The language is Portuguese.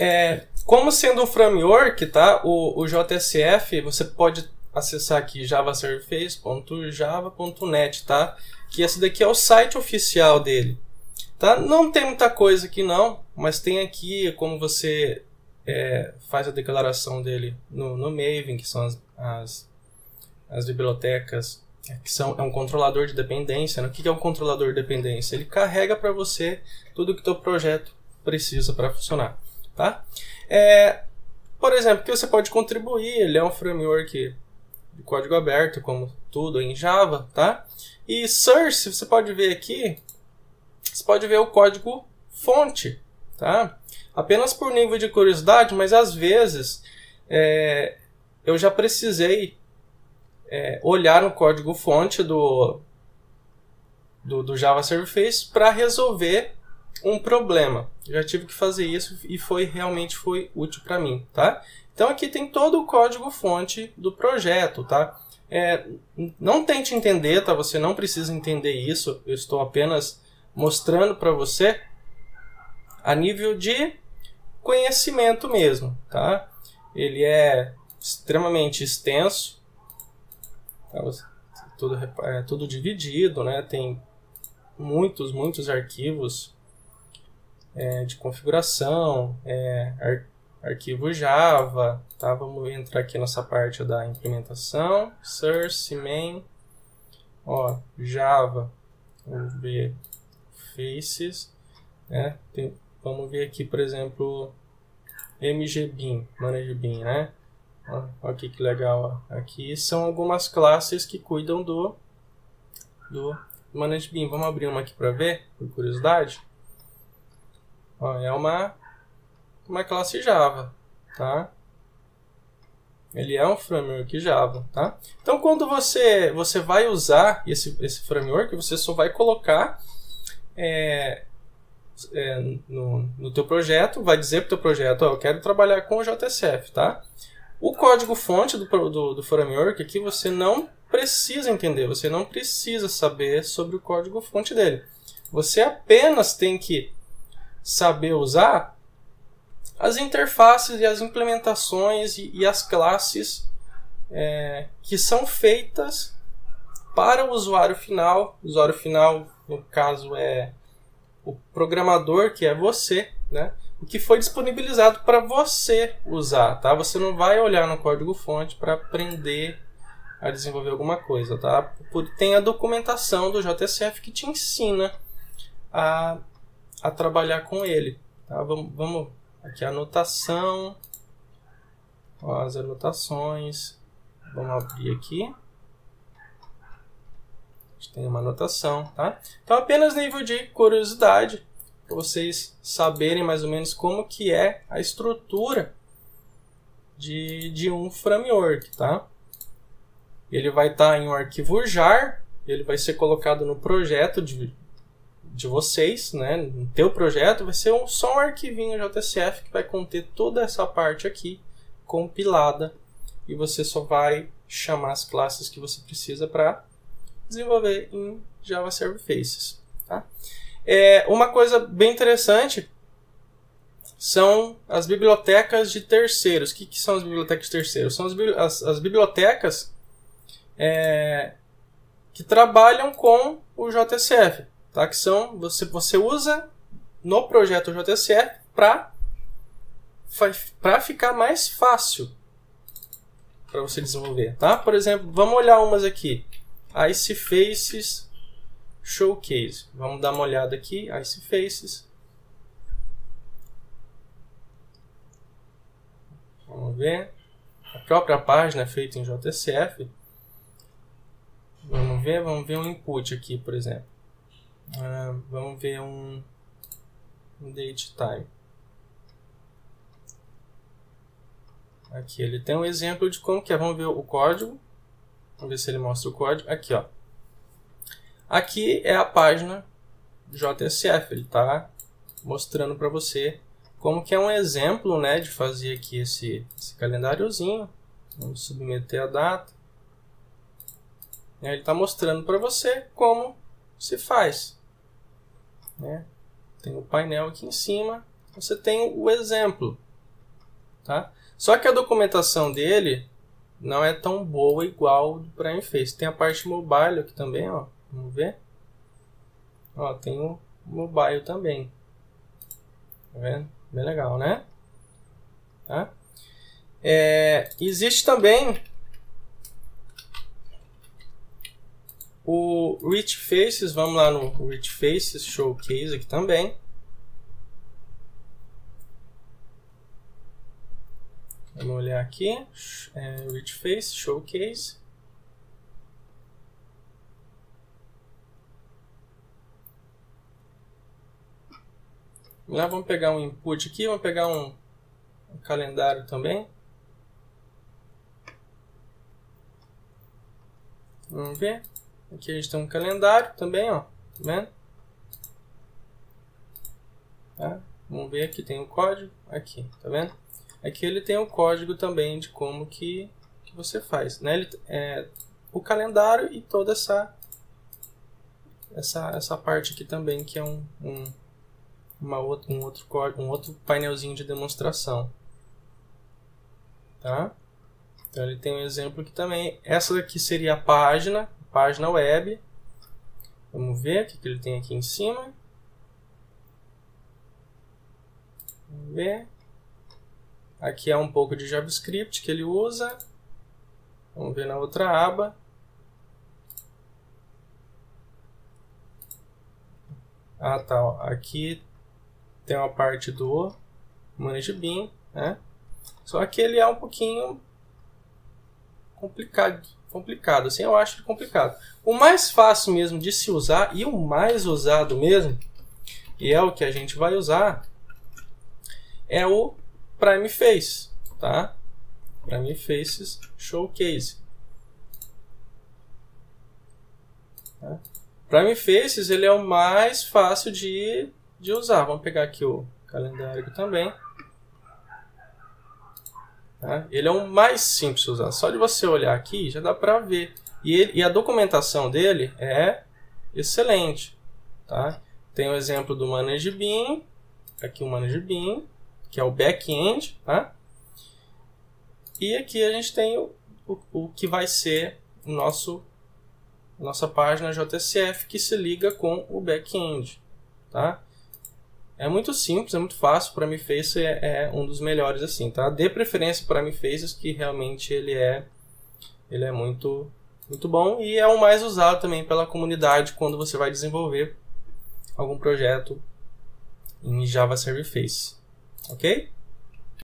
É, como sendo um framework, tá? O, o JSF, você pode acessar aqui javasurface.java.net, tá? Que esse daqui é o site oficial dele. Tá? Não tem muita coisa aqui não, mas tem aqui como você é, faz a declaração dele no, no Maven, que são as, as, as bibliotecas, é, que são, é um controlador de dependência. Né? O que é um controlador de dependência? Ele carrega para você tudo que o teu projeto precisa para funcionar. Tá? É, por exemplo, que você pode contribuir, ele é um framework de código aberto, como tudo em Java, tá? E Source, você pode ver aqui, você pode ver o código fonte, tá? Apenas por nível de curiosidade, mas às vezes é, eu já precisei é, olhar no código fonte do, do, do Java Service para resolver um problema. Já tive que fazer isso e foi realmente foi útil para mim, tá? Então aqui tem todo o código fonte do projeto, tá? É, não tente entender, tá? Você não precisa entender isso. Eu estou apenas mostrando para você a nível de conhecimento mesmo, tá? Ele é extremamente extenso, tá? tudo, é tudo dividido, né? Tem muitos, muitos arquivos é, de configuração, é, ar, arquivo Java, tá? Vamos entrar aqui nessa parte da implementação, source, main, ó, Java, vamos ver, faces, né? Tem, vamos ver aqui, por exemplo, mgbin, managebin, né? Olha que legal. Ó. Aqui são algumas classes que cuidam do, do managebin. Vamos abrir uma aqui para ver, por curiosidade. Ó, é uma, uma classe Java, tá? Ele é um framework Java, tá? Então, quando você, você vai usar esse, esse framework, você só vai colocar é, é, no, no teu projeto, vai dizer para o teu projeto, ó, eu quero trabalhar com o JSF, tá? O código fonte do, do, do framework aqui você não precisa entender, você não precisa saber sobre o código fonte dele. Você apenas tem que saber usar as interfaces e as implementações e, e as classes é, que são feitas para o usuário final. O usuário final, no caso, é o programador, que é você, né? o que foi disponibilizado para você usar. Tá? Você não vai olhar no código-fonte para aprender a desenvolver alguma coisa. Tá? Tem a documentação do JSF que te ensina a a trabalhar com ele. Tá? Vamos, vamos aqui a anotação, ó, as anotações. Vamos abrir aqui. A gente tem uma anotação, tá? Então apenas nível de curiosidade para vocês saberem mais ou menos como que é a estrutura de, de um framework, tá? Ele vai estar tá em um arquivo jar, ele vai ser colocado no projeto de, de vocês, né, no teu projeto, vai ser um, só um arquivinho JSF que vai conter toda essa parte aqui compilada e você só vai chamar as classes que você precisa para desenvolver em Java Server Faces. Tá? É, uma coisa bem interessante são as bibliotecas de terceiros. O que, que são as bibliotecas de terceiros? São as, as, as bibliotecas é, que trabalham com o JSF tá? Que são você você usa no projeto para para ficar mais fácil para você desenvolver, tá? Por exemplo, vamos olhar umas aqui. Ice Faces Showcase. Vamos dar uma olhada aqui, Ice Faces. Vamos ver. A própria página é feita em JSF. Vamos ver, vamos ver um input aqui, por exemplo. Uh, vamos ver um, um date time. Aqui ele tem um exemplo de como que é. Vamos ver o código. Vamos ver se ele mostra o código. Aqui, ó. Aqui é a página JSF. Ele está mostrando para você como que é um exemplo, né, de fazer aqui esse, esse calendáriozinho. Vamos submeter a data. Ele está mostrando para você como se faz. Né? Tem o painel aqui em cima. Você tem o exemplo. Tá? Só que a documentação dele não é tão boa igual do Prime Face. Tem a parte mobile aqui também, ó. Vamos ver. Ó, tem o mobile também. Tá vendo? Bem legal, né? Tá? É, existe também o Rich Faces. Vamos lá no Rich Faces Showcase aqui também. Vamos olhar aqui. É, Rich Face Showcase. Lá vamos pegar um input aqui, vamos pegar um, um calendário também. Vamos ver. Aqui a gente tem um calendário também, ó. Tá vendo? Tá? Vamos ver aqui tem o código. Aqui, tá vendo? Aqui ele tem o código também de como que, que você faz. Né? Ele, é, o calendário e toda essa, essa, essa parte aqui também que é um, um uma outra, um, outro, um outro painelzinho de demonstração. Tá? Então ele tem um exemplo aqui também. Essa daqui seria a página, página web. Vamos ver o que, que ele tem aqui em cima. Vamos ver. Aqui é um pouco de JavaScript que ele usa. Vamos ver na outra aba. Ah, tá. Aqui tem uma parte do ManageBean, né? Só que ele é um pouquinho complicado, complicado, assim, eu acho complicado. O mais fácil mesmo de se usar e o mais usado mesmo, e é o que a gente vai usar, é o Prime Face, tá? Prime Faces Showcase. Tá? Prime Faces ele é o mais fácil de de usar. Vamos pegar aqui o calendário também. Tá? Ele é o mais simples de usar. Só de você olhar aqui já dá para ver. E, ele, e, a documentação dele é excelente. Tá? Tem o exemplo do ManageBean. Aqui o ManageBean, que é o back-end. Tá? E aqui a gente tem o, o, o que vai ser o nosso nossa página JSF que se liga com o back-end. Tá? É muito simples, é muito fácil. Para mim, Face é, é, um dos melhores assim, tá? Dê preferência para mim Faces, que realmente ele é ele é muito muito bom e é o mais usado também pela comunidade quando você vai desenvolver algum projeto em Java Server Face, ok?